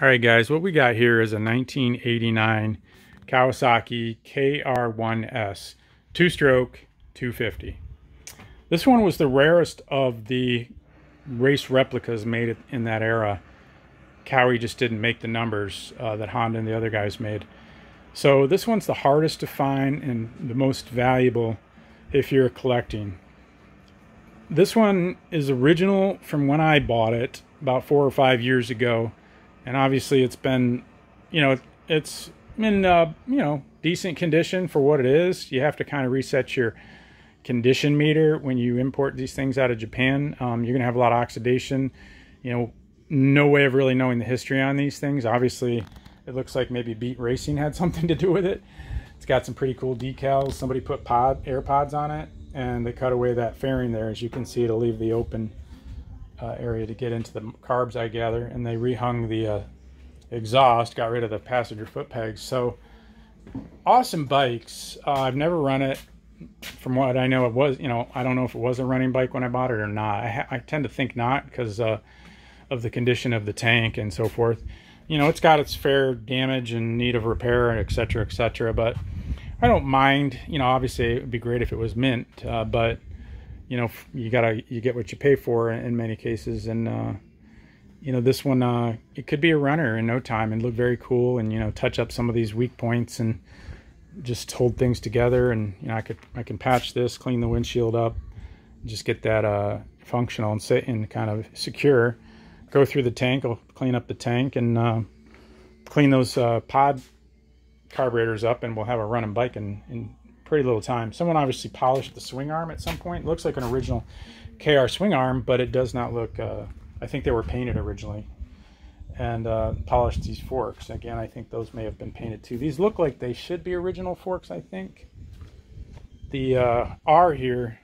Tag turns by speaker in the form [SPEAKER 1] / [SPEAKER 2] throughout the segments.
[SPEAKER 1] All right, guys, what we got here is a 1989 Kawasaki KR1S, two-stroke, 250. This one was the rarest of the race replicas made in that era. Kawi just didn't make the numbers uh, that Honda and the other guys made. So this one's the hardest to find and the most valuable if you're collecting. This one is original from when I bought it about four or five years ago and obviously it's been, you know, it's in uh, you know decent condition for what it is. You have to kind of reset your condition meter when you import these things out of Japan. Um, you're gonna have a lot of oxidation. You know, no way of really knowing the history on these things. Obviously, it looks like maybe Beet Racing had something to do with it. It's got some pretty cool decals. Somebody put pod air pods on it, and they cut away that fairing there, as you can see, to leave the open uh, area to get into the carbs, I gather, and they rehung the uh, exhaust, got rid of the passenger foot pegs. So awesome bikes. Uh, I've never run it. From what I know, it was, you know, I don't know if it was a running bike when I bought it or not. I, I tend to think not because uh, of the condition of the tank and so forth. You know, it's got its fair damage and need of repair, etc., etc. But I don't mind. You know, obviously it would be great if it was mint, uh, but you know you gotta you get what you pay for in many cases. And uh, you know this one uh, it could be a runner in no time and look very cool and you know touch up some of these weak points and just hold things together. And you know I could I can patch this clean the windshield up just get that uh, functional and sit and kind of secure go through the tank I'll clean up the tank and uh, clean those uh, pod carburetors up and we'll have a running bike in, in pretty little time. Someone obviously polished the swing arm at some point. It looks like an original KR swing arm, but it does not look, uh, I think they were painted originally and uh, polished these forks. Again, I think those may have been painted too. These look like they should be original forks, I think. The uh, R here,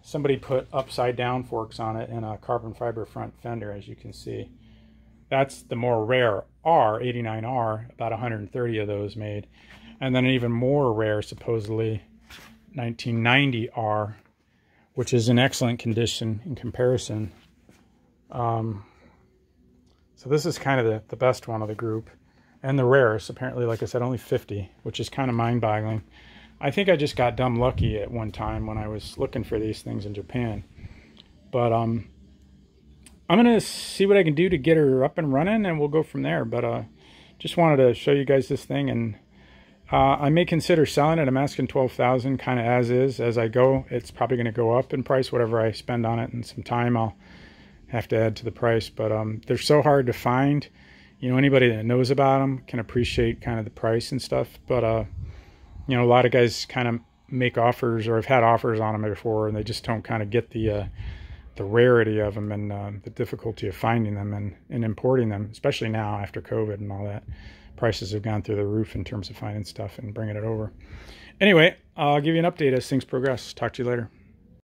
[SPEAKER 1] somebody put upside down forks on it and a carbon fiber front fender, as you can see. That's the more rare R, 89R, about 130 of those made and then an even more rare, supposedly 1990R, which is in excellent condition in comparison. Um, so this is kind of the, the best one of the group. And the rarest, apparently, like I said, only 50, which is kind of mind-boggling. I think I just got dumb lucky at one time when I was looking for these things in Japan. But um, I'm going to see what I can do to get her up and running, and we'll go from there. But uh, just wanted to show you guys this thing and uh, I may consider selling it. I'm asking 12000 kind of as is. As I go, it's probably going to go up in price. Whatever I spend on it and some time, I'll have to add to the price. But um, they're so hard to find. You know, anybody that knows about them can appreciate kind of the price and stuff. But, uh, you know, a lot of guys kind of make offers or have had offers on them before and they just don't kind of get the... Uh, the rarity of them and uh, the difficulty of finding them and, and importing them, especially now after COVID and all that prices have gone through the roof in terms of finding stuff and bringing it over. Anyway, I'll give you an update as things progress. Talk to you later.